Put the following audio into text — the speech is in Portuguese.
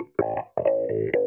Música